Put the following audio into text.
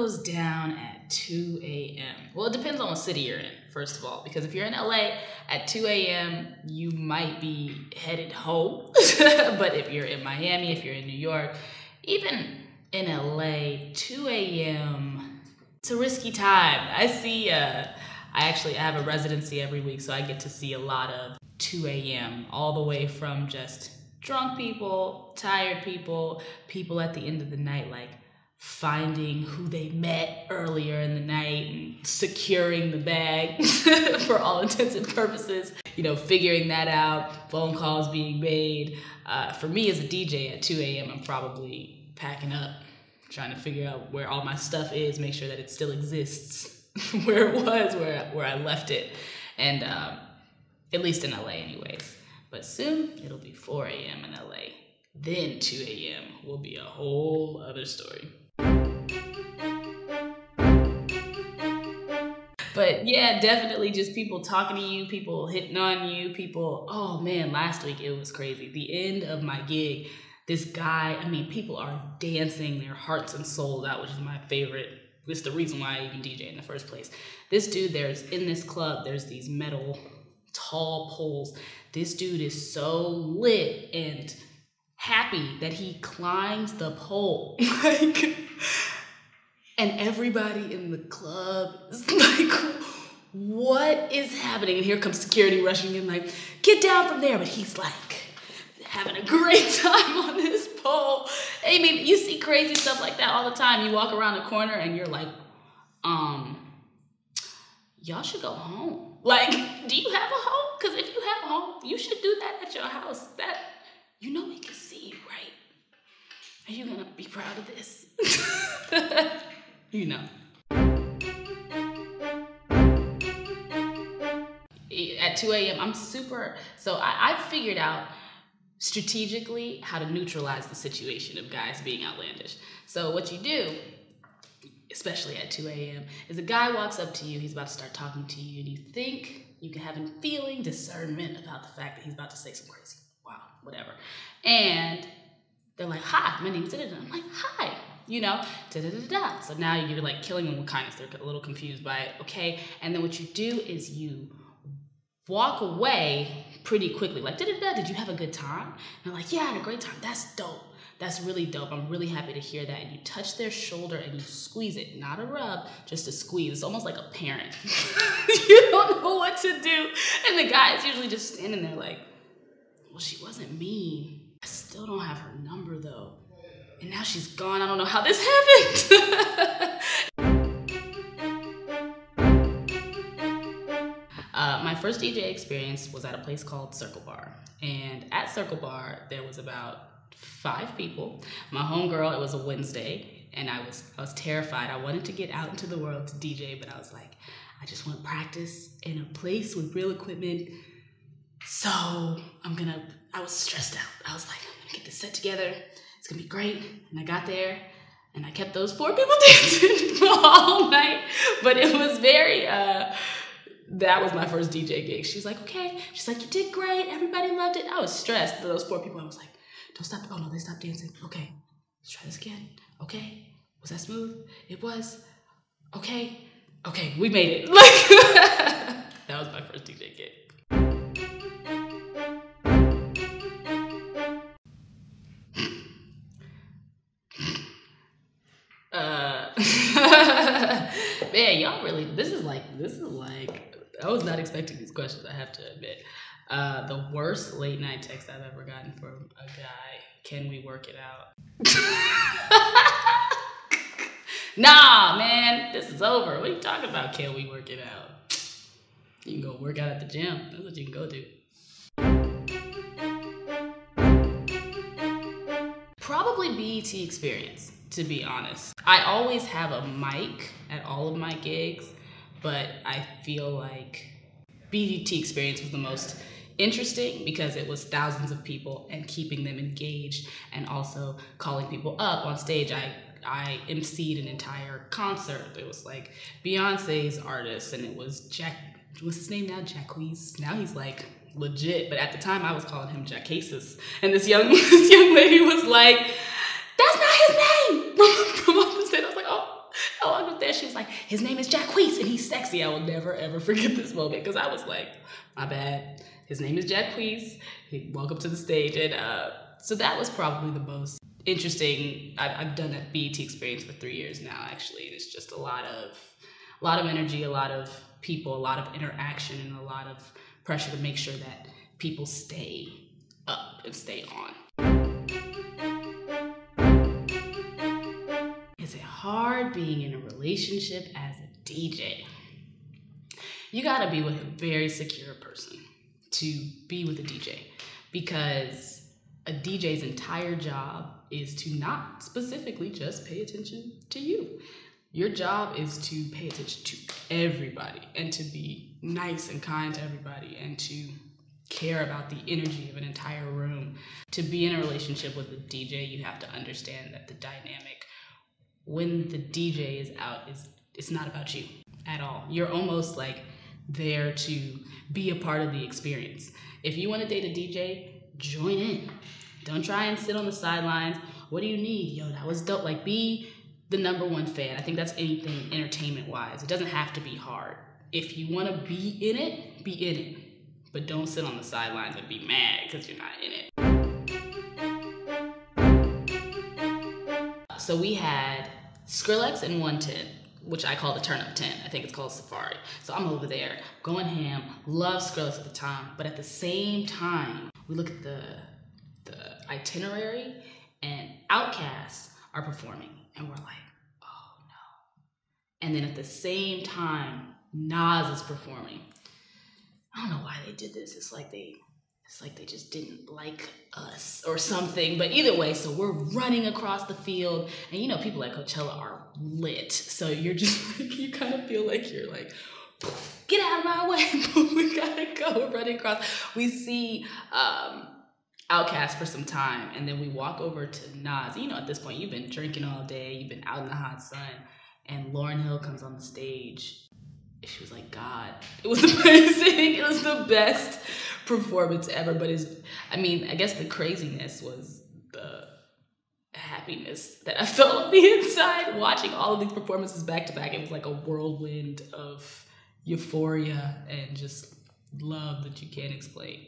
goes down at 2 a.m.? Well, it depends on what city you're in, first of all, because if you're in LA at 2 a.m., you might be headed home. but if you're in Miami, if you're in New York, even in LA, 2 a.m., it's a risky time. I see, uh, I actually I have a residency every week, so I get to see a lot of 2 a.m., all the way from just drunk people, tired people, people at the end of the night, like finding who they met earlier in the night and securing the bag for all intents and purposes, you know, figuring that out, phone calls being made. Uh, for me as a DJ at 2 a.m., I'm probably packing up, trying to figure out where all my stuff is, make sure that it still exists where it was, where, where I left it. And um, at least in LA, anyways. But soon it'll be 4 a.m. in LA. Then 2 a.m. will be a whole other story. But yeah, definitely just people talking to you, people hitting on you, people. Oh man, last week it was crazy. The end of my gig, this guy, I mean, people are dancing their hearts and souls out, which is my favorite. It's the reason why I even DJ in the first place. This dude, there's in this club, there's these metal tall poles. This dude is so lit and happy that he climbs the pole. like, and everybody in the club is like, what is happening? And here comes security rushing in, like, get down from there. But he's like, having a great time on this pole. I mean, you see crazy stuff like that all the time. You walk around the corner and you're like, um, y'all should go home. Like, do you have a home? Because if you have a home, you should do that at your house. That you know we can see you, right? Are you gonna be proud of this? you know. At 2 a.m., I'm super. So I, I figured out strategically how to neutralize the situation of guys being outlandish. So what you do especially at 2 a.m., is a guy walks up to you, he's about to start talking to you, and you think you can have a feeling discernment about the fact that he's about to say some crazy, wow, whatever. And they're like, hi, my name is da I'm like, hi, you know, da da da da. So now you're like killing them with kindness. They're a little confused by it, okay? And then what you do is you walk away pretty quickly, like da da da. Did you have a good time? And they're like, yeah, I had a great time. That's dope. That's really dope. I'm really happy to hear that. And you touch their shoulder and you squeeze it, not a rub, just a squeeze. It's almost like a parent. you don't know what to do. And the guy is usually just standing there like, well, she wasn't mean. I still don't have her number. And now she's gone. I don't know how this happened. uh, my first DJ experience was at a place called Circle Bar. And at Circle Bar, there was about five people. My homegirl, it was a Wednesday, and I was I was terrified. I wanted to get out into the world to DJ, but I was like, I just want to practice in a place with real equipment. So I'm gonna. I was stressed out. I was like, I'm gonna get this set together. It's gonna be great. And I got there, and I kept those four people dancing all night. But it was very. Uh, that was my first DJ gig. She's like, okay. She's like, you did great. Everybody loved it. I was stressed. Those four people, I was like, don't stop. Oh no, they stopped dancing. Okay, let's try this again. Okay, was that smooth? It was. Okay, okay, we made it. Like that was my first DJ gig. Y'all really. This is like. This is like. I was not expecting these questions. I have to admit. Uh, the worst late night text I've ever gotten from a guy. Can we work it out? nah, man, this is over. What are you talking about? Can we work it out? You can go work out at the gym. That's what you can go do. Probably BET experience, to be honest. I always have a mic at all of my gigs, but I feel like BET experience was the most interesting because it was thousands of people and keeping them engaged and also calling people up on stage. I I emceed an entire concert. It was like Beyonce's artist, and it was Jack. What's his name now? Jacquees. Now he's like legit, but at the time I was calling him Jackases. And this young this young lady was like, "That's not his name." From, from off the stage, I was like, "Oh, oh his name is Jack Jacquees and he's sexy. I will never ever forget this moment because I was like, my bad. His name is Jack Jacquees. He walked up to the stage. And uh, so that was probably the most interesting. I've, I've done a BET experience for three years now, actually. And it's just a lot of, a lot of energy, a lot of people, a lot of interaction, and a lot of pressure to make sure that people stay up and stay on. Hard being in a relationship as a DJ? You gotta be with a very secure person to be with a DJ because a DJ's entire job is to not specifically just pay attention to you. Your job is to pay attention to everybody and to be nice and kind to everybody and to care about the energy of an entire room. To be in a relationship with a DJ, you have to understand that the dynamic when the DJ is out is it's not about you at all. You're almost like there to be a part of the experience. If you want to date a DJ, join in. Don't try and sit on the sidelines. What do you need? Yo, that was dope. Like be the number one fan. I think that's anything entertainment wise. It doesn't have to be hard. If you want to be in it, be in it. But don't sit on the sidelines and be mad because you're not in it. So we had Skrillex and 110, which I call the turn up 10. I think it's called Safari. So I'm over there going ham, love Skrillex at the time, but at the same time, we look at the the itinerary and Outkasts are performing and we're like, oh no. And then at the same time, Nas is performing. I don't know why they did this. It's like they it's like they just didn't like us or something. But either way, so we're running across the field, and you know, people at Coachella are lit. So you're just like, you kind of feel like you're like, get out of my way, we gotta go. We're running across. We see um, Outkast for some time, and then we walk over to Nas. You know, at this point, you've been drinking all day, you've been out in the hot sun, and Lauryn Hill comes on the stage. She was like, God, it was amazing. it was the best performance ever. But is, I mean, I guess the craziness was the happiness that I felt on the inside watching all of these performances back to back. It was like a whirlwind of euphoria and just love that you can't explain.